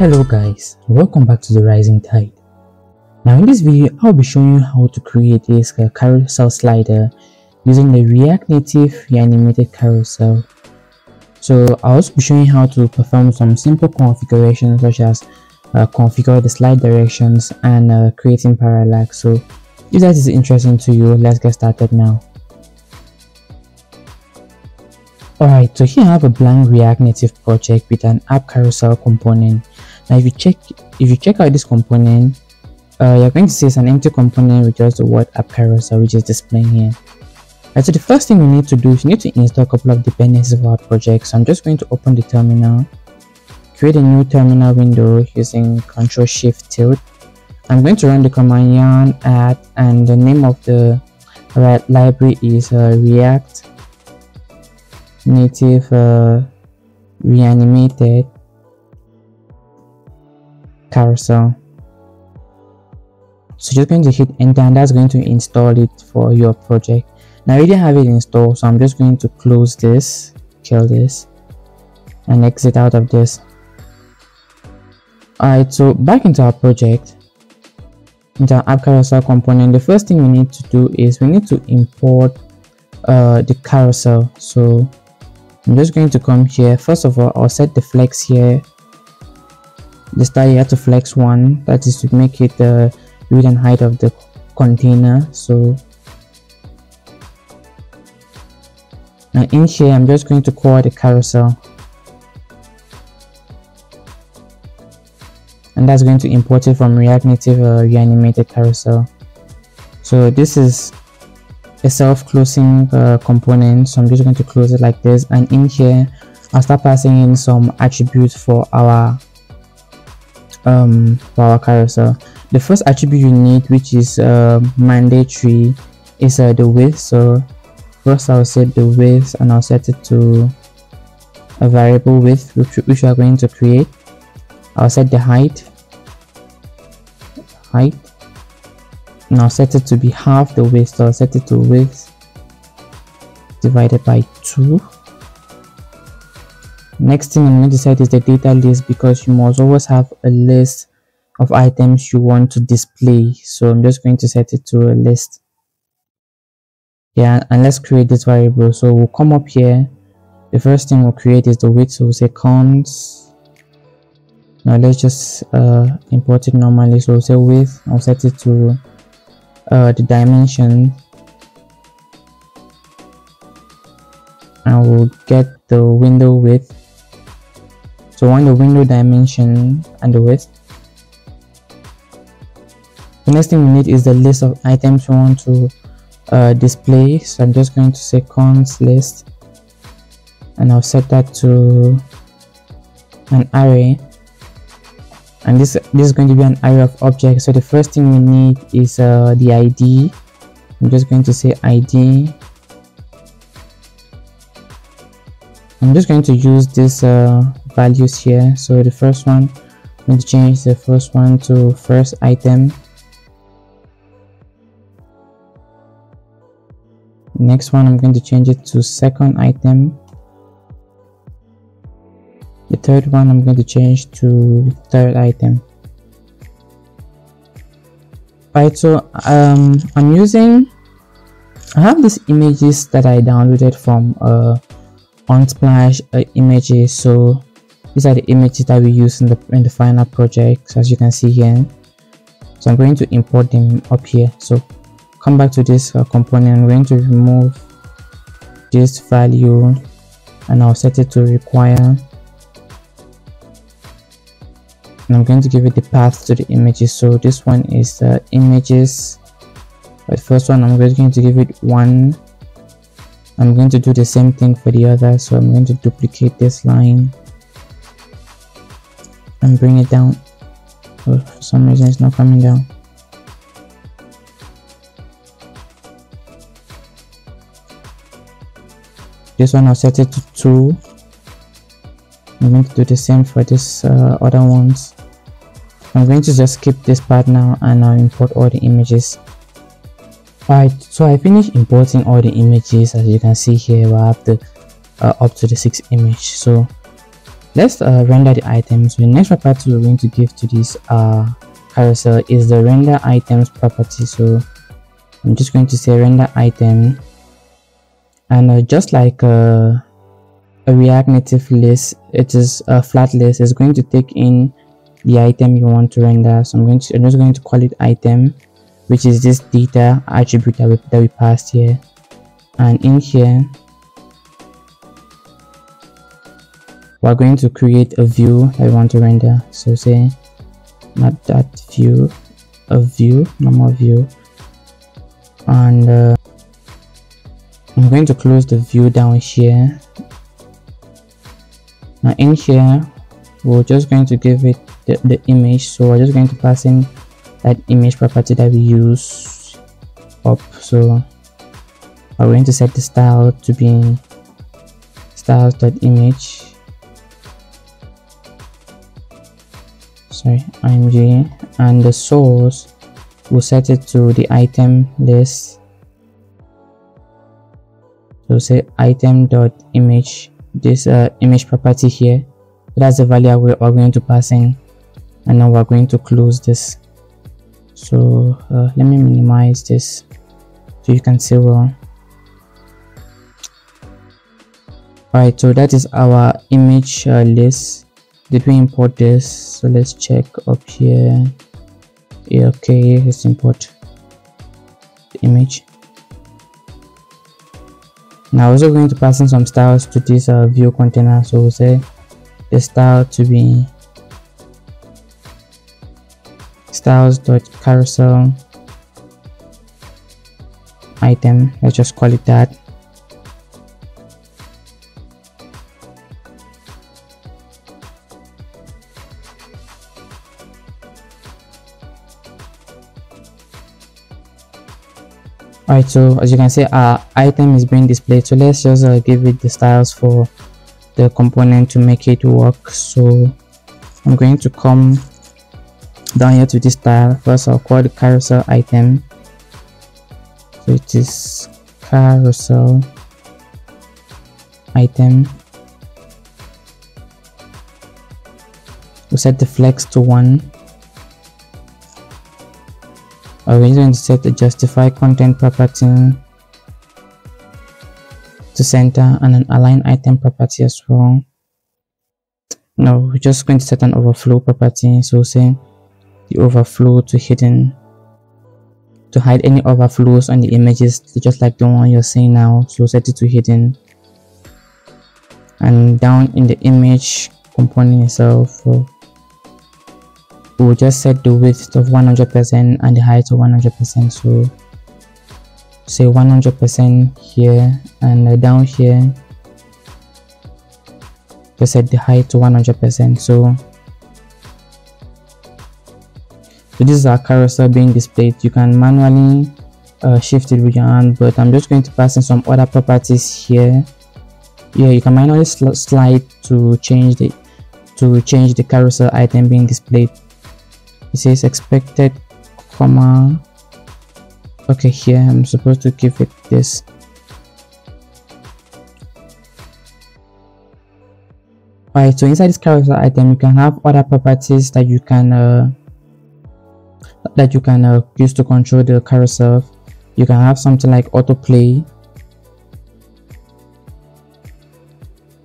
Hello guys, welcome back to the Rising Tide. Now in this video, I'll be showing you how to create this carousel slider using the React Native reanimated carousel. So I'll also be showing you how to perform some simple configurations such as uh, configure the slide directions and uh, creating parallax. So if that is interesting to you, let's get started now. Alright, so here I have a blank React Native project with an app carousel component. Now if you check if you check out this component, uh, you're going to see it's an empty component with just the word app carousel which is displaying here. Right, so the first thing we need to do is we need to install a couple of dependencies of our project. So I'm just going to open the terminal, create a new terminal window using Control Shift Tilde. I'm going to run the command yarn add and the name of the library is uh, React native uh, reanimated carousel. So just going to hit enter and that's going to install it for your project. Now we already have it installed so I'm just going to close this kill this and exit out of this. Alright so back into our project. Into our app carousel component the first thing we need to do is we need to import uh, the carousel. So I'm just going to come here. First of all, I'll set the flex here. The you have to flex one. That is to make it the width and height of the container. So and in here, I'm just going to call the carousel. And that's going to import it from React Native uh, reanimated carousel. So this is a self-closing uh, component so i'm just going to close it like this and in here i'll start passing in some attributes for our um for our carousel. The first attribute you need which is uh, mandatory is uh, the width. So first i'll set the width and i'll set it to a variable width which, which we are going to create. I'll set the height height now set it to be half the width. So I'll set it to width divided by 2 next thing I'm going to set is the data list because you must always have a list of items you want to display. So I'm just going to set it to a list. Yeah and let's create this variable. So we'll come up here. The first thing we'll create is the width so we'll say cons now let's just uh, import it normally. So we'll say width. I'll set it to uh, the dimension. I will get the window width so on the window dimension and the width. The next thing we need is the list of items we want to uh, display. So I'm just going to say cons list. And I'll set that to an array. And this this is going to be an array of objects. So the first thing we need is uh, the id i'm just going to say id i'm just going to use this uh, values here. So the first one to change the first one to first item. Next one i'm going to change it to second item. The third one I'm going to change to third item. Right so um I'm using I have these images that I downloaded from uh Unsplash uh, images so these are the images that we use in the in the final project as you can see here. So I'm going to import them up here. So come back to this uh, component. I'm going to remove this value and I'll set it to require. And I'm going to give it the path to the images. So this one is the images. But first one I'm going to give it one. I'm going to do the same thing for the other. So I'm going to duplicate this line and bring it down. Oh, for some reason it's not coming down. This one I'll set it to 2 I'm going to do the same for this uh, other ones. I'm going to just skip this part now and I'll import all the images. Alright, so I finished importing all the images as you can see here I have the uh, up to the six image. So let's uh, render the items. The next property we're going to give to this uh, carousel is the render items property. So i'm just going to say render item. And uh, just like uh, a react native list it is a flat list. It's going to take in the item you want to render. So i'm going to i'm just going to call it item which is this data attribute that we, that we passed here. And in here we're going to create a view. That we want to render. So say not that view a view normal view. And uh, I'm going to close the view down here. Now in here we're just going to give it the, the image. So we're just going to pass in that image property that we use up. So we're going to set the style to be styles.image sorry img and the source we'll set it to the item list. So say item dot image. This uh, image property here. That's the value we're, going to pass in. And now we're going to close this. So uh, let me minimize this. So you can see well alright so that is our image uh, list did we import this so let's check up here. Yeah, okay let's import the image. Now also going to pass in some styles to this uh, view container. So we'll say the style to be styles dot carousel item. Let's just call it that Alright, so as you can see, our item is being displayed. So let's just uh, give it the styles for the component to make it work. So I'm going to come down here to this style. First, I'll call the carousel item. So it is carousel item. We'll set the flex to 1 going to set the justify content property to center and an align item property as well. Now we're just going to set an overflow property. So say the overflow to hidden to hide any overflows on the images just like the one you're seeing now. So set it to hidden. And down in the image component itself we'll just set the width of 100% and the height of 100% so say 100% here and down here just set the height to 100% so so this is our carousel being displayed. You can manually uh, shift it with your hand but i'm just going to pass in some other properties here. Yeah you can manually sl slide to change the to change the carousel item being displayed it says expected comma okay here i'm supposed to give it this Alright, so inside this character item, you can have other properties that you can uh, that you can uh, use to control the carousel. You can have something like autoplay.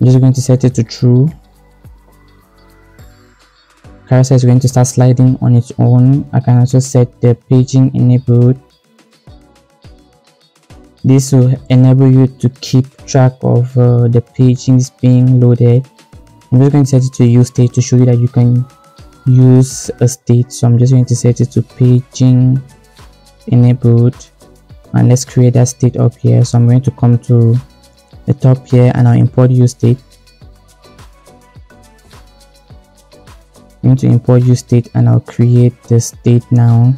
I'm just going to set it to true carousel is going to start sliding on its own. I can also set the paging enabled. This will enable you to keep track of uh, the pagings being loaded. I'm just going to set it to use state to show you that you can use a state. So i'm just going to set it to paging enabled. And let's create that state up here. So i'm going to come to the top here and i'll import use state I'm going to import use state and I'll create the state now.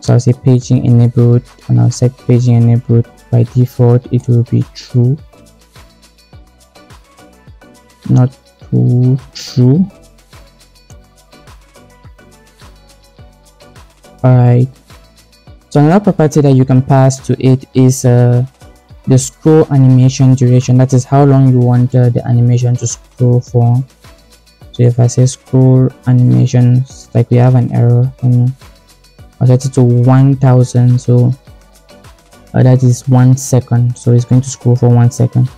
So I'll say paging enabled and I'll set paging enabled by default. It will be true. Not too true. Alright. So another property that you can pass to it is uh, the scroll animation duration. That is how long you want uh, the animation to scroll for so if i say scroll animations like we have an error and i'll set it to 1000 so uh, that is one second. So it's going to scroll for one second.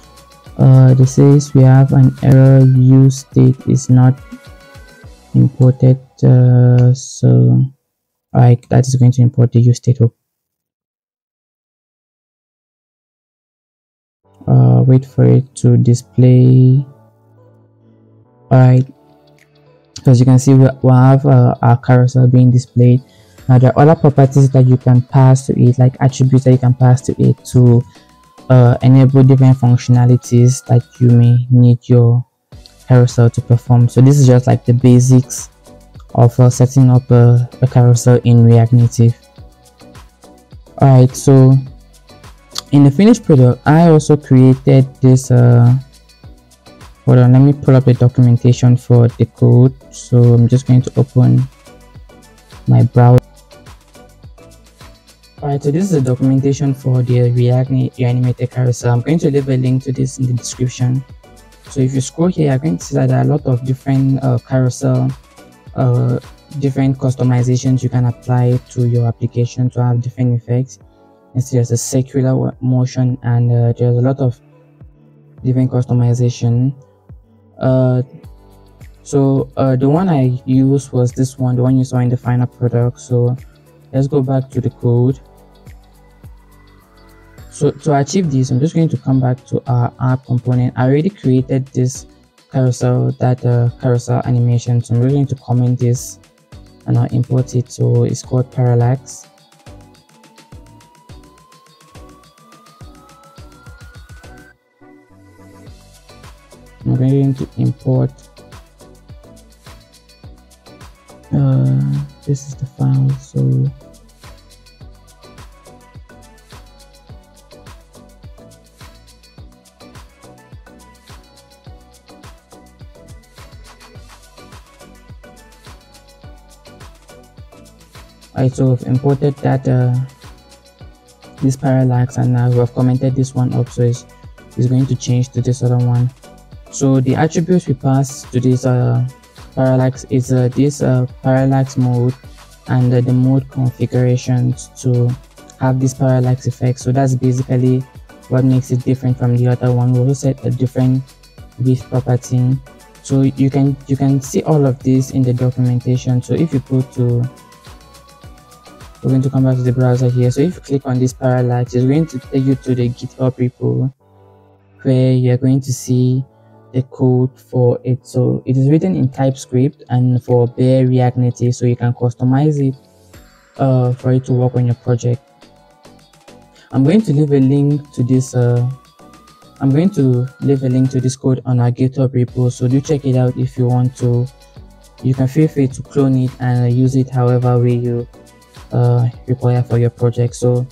Uh, this says we have an error use state is not imported uh, so alright that is going to import the use state. Uh, wait for it to display. Alright as you can see we, we have uh, our carousel being displayed. Now there are other properties that you can pass to it like attributes that you can pass to it to uh, enable different functionalities that you may need your carousel to perform. So this is just like the basics of uh, setting up a, a carousel in react native. Alright so in the finished product i also created this uh hold on let me pull up the documentation for the code. So i'm just going to open my browser. Alright so this is the documentation for the react animated carousel i'm going to leave a link to this in the description. So if you scroll here you're going to see that there are a lot of different uh, carousel uh, different customizations you can apply to your application to have different effects. And there's a circular motion and uh, there's a lot of different customization uh, so uh, the one I used was this one the one you saw in the final product. So let's go back to the code. So to achieve this i'm just going to come back to our app component. I already created this carousel that uh, carousel animation. So i'm really going to comment this and i'll import it. So it's called parallax Going to import. Uh, this is the file so I so have imported that uh, this parallax and now we've commented this one up so it's, it's going to change to this other one so the attributes we pass to this uh, parallax is uh, this uh, parallax mode and uh, the mode configurations to have this parallax effect. So that's basically what makes it different from the other one. We also set a different width property. So you can you can see all of this in the documentation. So if you go to we're going to come back to the browser here. So if you click on this parallax it's going to take you to the github repo where you're going to see the code for it. So it is written in typescript and for bare react native so you can customize it uh, for it to work on your project. I'm going to leave a link to this uh, i'm going to leave a link to this code on our github repo so do check it out if you want to. You can feel free to clone it and use it however way you uh, require for your project. So